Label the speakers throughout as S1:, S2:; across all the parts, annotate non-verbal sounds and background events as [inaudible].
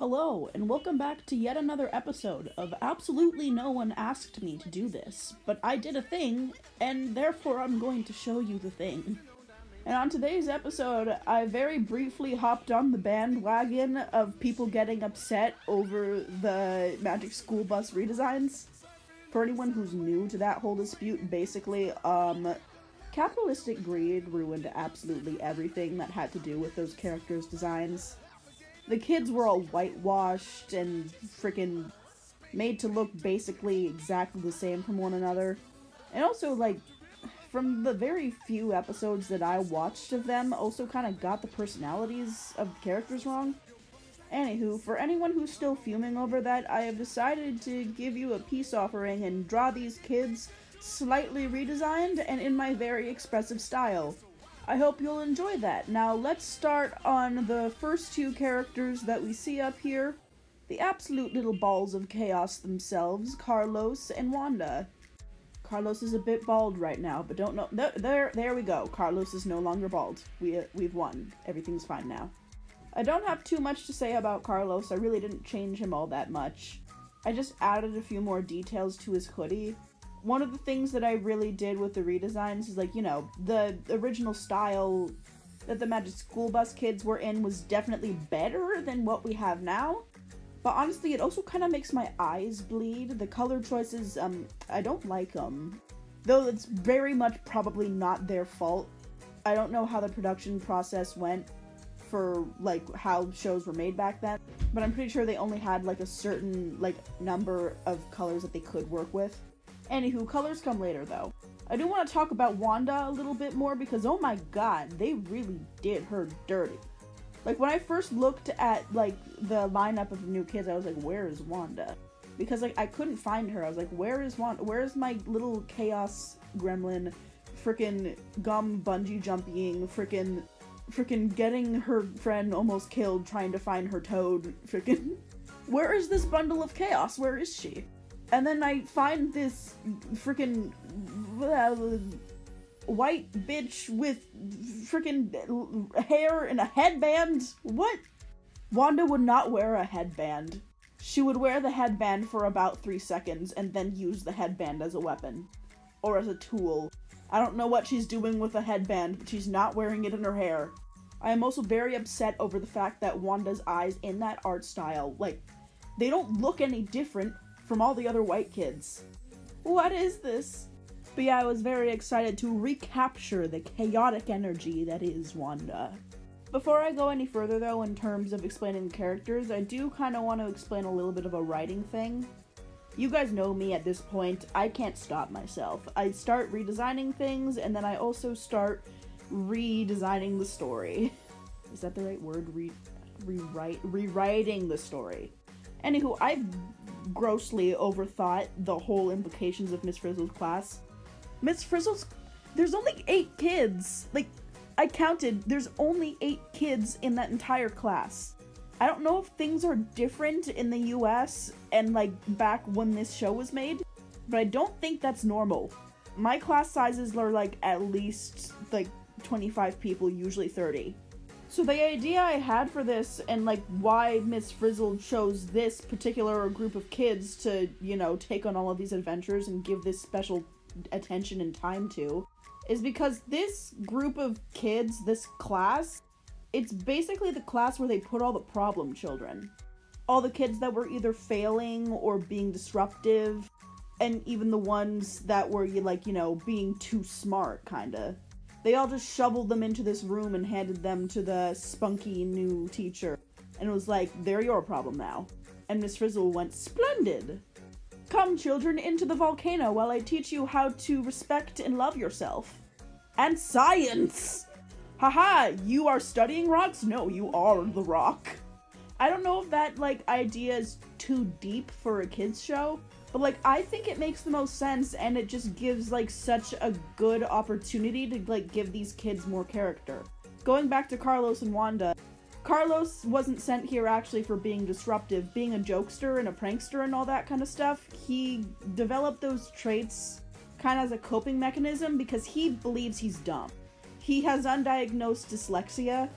S1: Hello, and welcome back to yet another episode of Absolutely No One Asked Me to Do This, but I did a thing, and therefore I'm going to show you the thing. And on today's episode, I very briefly hopped on the bandwagon of people getting upset over the Magic School Bus redesigns. For anyone who's new to that whole dispute, basically, um, capitalistic greed ruined absolutely everything that had to do with those characters' designs the kids were all whitewashed and freaking made to look basically exactly the same from one another. And also, like, from the very few episodes that I watched of them, also kind of got the personalities of the characters wrong. Anywho, for anyone who's still fuming over that, I have decided to give you a peace offering and draw these kids slightly redesigned and in my very expressive style. I hope you'll enjoy that. Now let's start on the first two characters that we see up here. The absolute little balls of chaos themselves, Carlos and Wanda. Carlos is a bit bald right now, but don't know. No, there, there we go. Carlos is no longer bald. We, we've won. Everything's fine now. I don't have too much to say about Carlos. I really didn't change him all that much. I just added a few more details to his hoodie one of the things that I really did with the redesigns is like, you know, the original style that the Magic School Bus kids were in was definitely better than what we have now. But honestly, it also kind of makes my eyes bleed. The color choices, um, I don't like them. Though it's very much probably not their fault. I don't know how the production process went for like how shows were made back then, but I'm pretty sure they only had like a certain like number of colors that they could work with. Anywho, colors come later though. I do want to talk about Wanda a little bit more because oh my god, they really did her dirty. Like when I first looked at like the lineup of the new kids, I was like, where is Wanda? Because like I couldn't find her. I was like, where is Wanda? Where is my little chaos gremlin? Freaking gum bungee jumping, freaking freaking getting her friend almost killed trying to find her toad. Freaking [laughs] Where is this bundle of chaos? Where is she? And then I find this freaking uh, white bitch with freaking hair and a headband. What? Wanda would not wear a headband. She would wear the headband for about three seconds and then use the headband as a weapon. Or as a tool. I don't know what she's doing with a headband, but she's not wearing it in her hair. I am also very upset over the fact that Wanda's eyes in that art style, like, they don't look any different from all the other white kids. What is this? But yeah, I was very excited to recapture the chaotic energy that is Wanda. Before I go any further, though, in terms of explaining characters, I do kind of want to explain a little bit of a writing thing. You guys know me at this point, I can't stop myself. I start redesigning things, and then I also start redesigning the story. [laughs] Is that the right word? Re- rewrite, rewriting the story. Anywho, I've grossly overthought the whole implications of Miss Frizzle's class. Miss Frizzle's there's only eight kids. Like I counted, there's only eight kids in that entire class. I don't know if things are different in the US and like back when this show was made, but I don't think that's normal. My class sizes are like at least like 25 people, usually 30. So the idea I had for this and like why Miss Frizzle chose this particular group of kids to, you know, take on all of these adventures and give this special attention and time to is because this group of kids, this class, it's basically the class where they put all the problem children. All the kids that were either failing or being disruptive, and even the ones that were like, you know, being too smart, kinda. They all just shoveled them into this room and handed them to the spunky new teacher. And it was like, they're your problem now. And Miss Frizzle went, Splendid! Come, children, into the volcano while I teach you how to respect and love yourself. And science! Haha, you are studying rocks? No, you are the rock. I don't know if that, like, idea is too deep for a kid's show, but like I think it makes the most sense and it just gives like such a good opportunity to like give these kids more character. Going back to Carlos and Wanda, Carlos wasn't sent here actually for being disruptive, being a jokester and a prankster and all that kind of stuff. He developed those traits kind of as a coping mechanism because he believes he's dumb. He has undiagnosed dyslexia,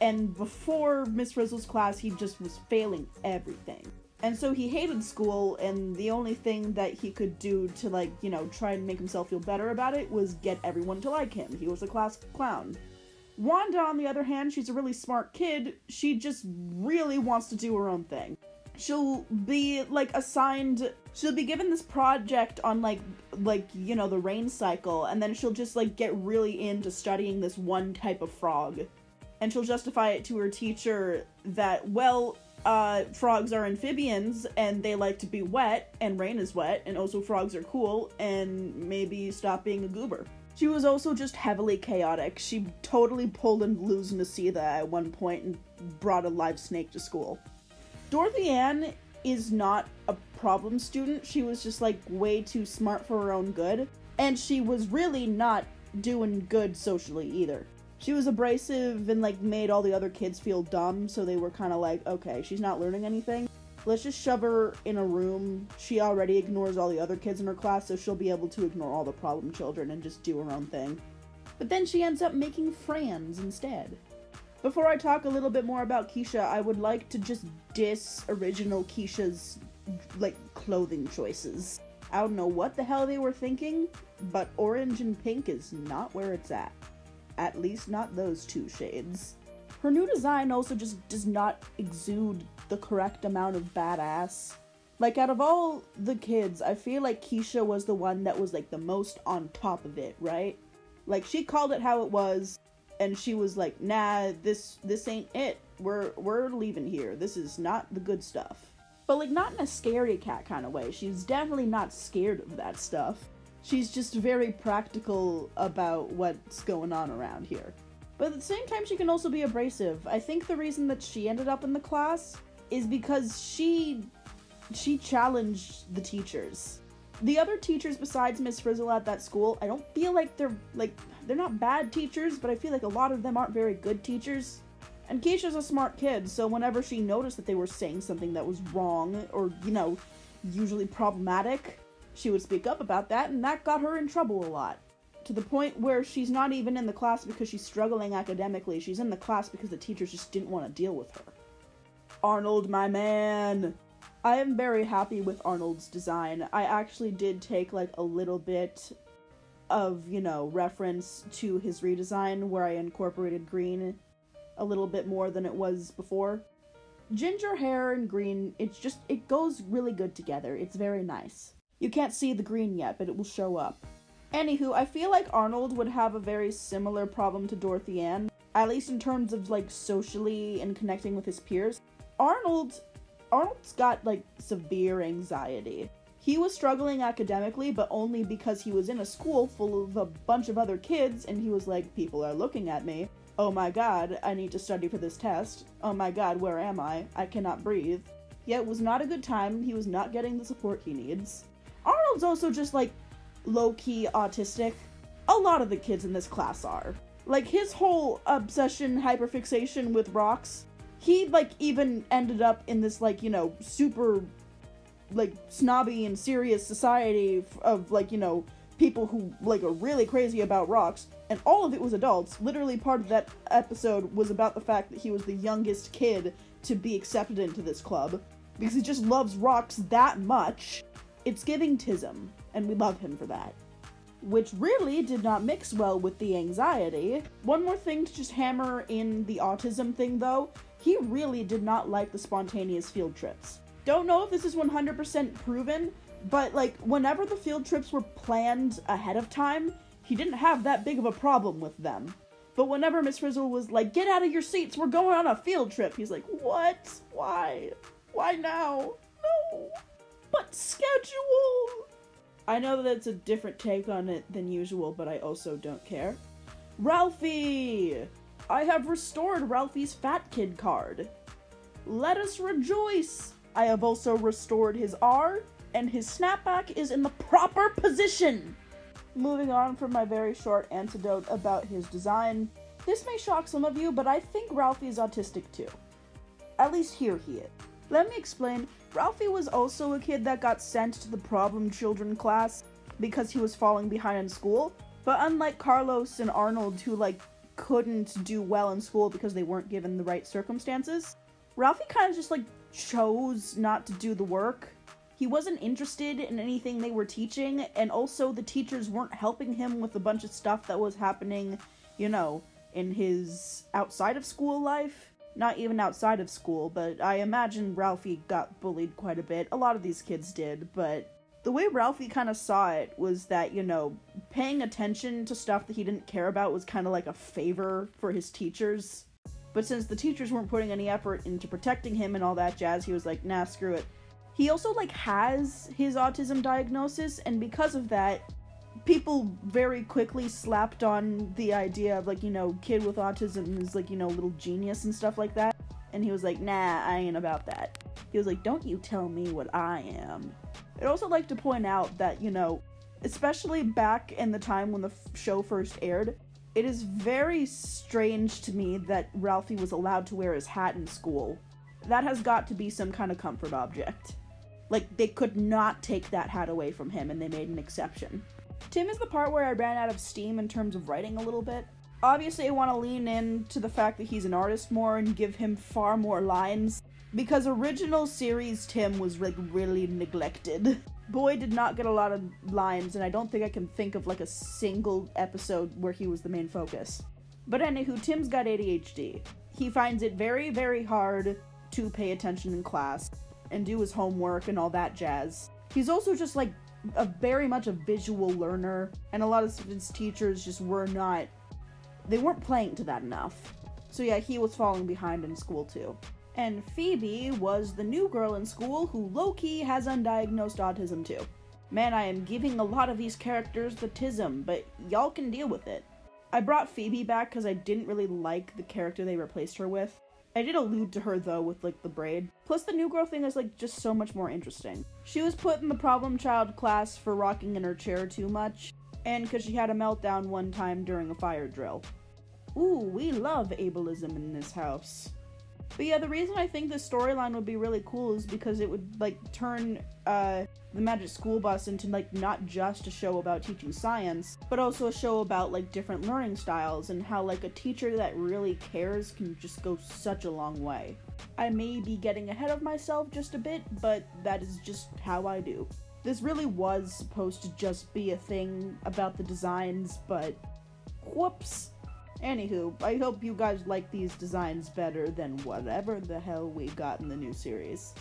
S1: And before Miss Frizzle's class, he just was failing everything. And so he hated school, and the only thing that he could do to, like, you know, try and make himself feel better about it was get everyone to like him. He was a class clown. Wanda, on the other hand, she's a really smart kid. She just really wants to do her own thing. She'll be, like, assigned. She'll be given this project on, like, like, you know, the rain cycle, and then she'll just, like, get really into studying this one type of frog. And she'll justify it to her teacher that, well, uh, frogs are amphibians and they like to be wet, and rain is wet, and also frogs are cool, and maybe stop being a goober. She was also just heavily chaotic. She totally pulled and Luz Noceda at one point and brought a live snake to school. Dorothy Ann is not a problem student. She was just like way too smart for her own good. And she was really not doing good socially either she was abrasive and like made all the other kids feel dumb so they were kind of like okay she's not learning anything. Let's just shove her in a room. She already ignores all the other kids in her class so she'll be able to ignore all the problem children and just do her own thing. But then she ends up making friends instead. Before i talk a little bit more about keisha i would like to just diss original keisha's like clothing choices. I don't know what the hell they were thinking but orange and pink is not where it's at at least not those two shades. Her new design also just does not exude the correct amount of badass. Like, out of all the kids, I feel like Keisha was the one that was, like, the most on top of it, right? Like, she called it how it was, and she was like, nah, this, this ain't it. We're, we're leaving here. This is not the good stuff. But, like, not in a scary cat kind of way. She's definitely not scared of that stuff she's just very practical about what's going on around here. But at the same time, she can also be abrasive. I think the reason that she ended up in the class is because she she challenged the teachers. The other teachers besides Miss Frizzle at that school, I don't feel like they're like they're not bad teachers, but I feel like a lot of them aren't very good teachers. And Keisha's a smart kid, so whenever she noticed that they were saying something that was wrong or, you know, usually problematic, she would speak up about that, and that got her in trouble a lot. To the point where she's not even in the class because she's struggling academically, she's in the class because the teachers just didn't want to deal with her. Arnold, my man! I am very happy with Arnold's design. I actually did take like a little bit of, you know, reference to his redesign where I incorporated green a little bit more than it was before. Ginger hair and green, it's just, it goes really good together. It's very nice. You can't see the green yet, but it will show up. Anywho, I feel like Arnold would have a very similar problem to Dorothy Ann, at least in terms of like socially and connecting with his peers. Arnold Arnold's got like severe anxiety. He was struggling academically, but only because he was in a school full of a bunch of other kids and he was like, People are looking at me. Oh my god, I need to study for this test. Oh my god, where am I? I cannot breathe. Yet it was not a good time, he was not getting the support he needs. Arnold's also just like low key autistic. A lot of the kids in this class are. Like his whole obsession, hyperfixation with rocks, he like even ended up in this like, you know, super like snobby and serious society of like, you know, people who like are really crazy about rocks and all of it was adults. Literally part of that episode was about the fact that he was the youngest kid to be accepted into this club because he just loves rocks that much. It's giving Tism, and we love him for that. Which really did not mix well with the anxiety. One more thing to just hammer in the autism thing though, he really did not like the spontaneous field trips. Don't know if this is 100% proven, but like whenever the field trips were planned ahead of time, he didn't have that big of a problem with them. But whenever Miss Frizzle was like, get out of your seats, we're going on a field trip, he's like, what? Why? Why now? No but schedule. I know that it's a different take on it than usual, but I also don't care. Ralphie! I have restored Ralphie's Fat Kid card. Let us rejoice! I have also restored his R, and his snapback is in the proper position! Moving on from my very short anecdote about his design, this may shock some of you, but I think Ralphie is autistic too. At least here he is. Let me explain. Ralphie was also a kid that got sent to the problem children class because he was falling behind in school. But unlike Carlos and Arnold, who like couldn't do well in school because they weren't given the right circumstances. Ralphie kind of just like chose not to do the work. He wasn't interested in anything they were teaching, and also the teachers weren't helping him with a bunch of stuff that was happening, you know, in his outside of school life. Not even outside of school, but I imagine Ralphie got bullied quite a bit. A lot of these kids did, but the way Ralphie kind of saw it was that, you know, paying attention to stuff that he didn't care about was kind of like a favor for his teachers. But since the teachers weren't putting any effort into protecting him and all that jazz, he was like, nah, screw it. He also, like, has his autism diagnosis, and because of that, people very quickly slapped on the idea of, like, you know, kid with autism is, like, you know, little genius and stuff like that. And he was like, nah, I ain't about that. He was like, don't you tell me what I am. I'd also like to point out that, you know, especially back in the time when the show first aired, it is very strange to me that Ralphie was allowed to wear his hat in school. That has got to be some kind of comfort object. Like, they could not take that hat away from him, and they made an exception. Tim is the part where I ran out of steam in terms of writing a little bit. Obviously, I want to lean in to the fact that he's an artist more and give him far more lines, because original series Tim was like really neglected. Boy did not get a lot of lines, and I don't think I can think of like a single episode where he was the main focus. But anywho, Tim's got ADHD. He finds it very, very hard to pay attention in class and do his homework and all that jazz. He's also just like a very much a visual learner, and a lot of his teachers just were not they weren't playing to that enough. So yeah, he was falling behind in school too. And Phoebe was the new girl in school who low key has undiagnosed autism too. Man, I am giving a lot of these characters the tism, but y'all can deal with it. I brought Phoebe back because I didn't really like the character they replaced her with. I did allude to her though with like the braid. Plus the new girl thing is like just so much more interesting. She was put in the problem child class for rocking in her chair too much, and because she had a meltdown one time during a fire drill. Ooh, we love ableism in this house. But yeah, the reason I think this storyline would be really cool is because it would like turn uh, the Magic School Bus into like not just a show about teaching science, but also a show about like different learning styles and how like a teacher that really cares can just go such a long way. I may be getting ahead of myself just a bit, but that is just how I do. This really was supposed to just be a thing about the designs, but whoops. Anywho, I hope you guys like these designs better than whatever the hell we got in the new series.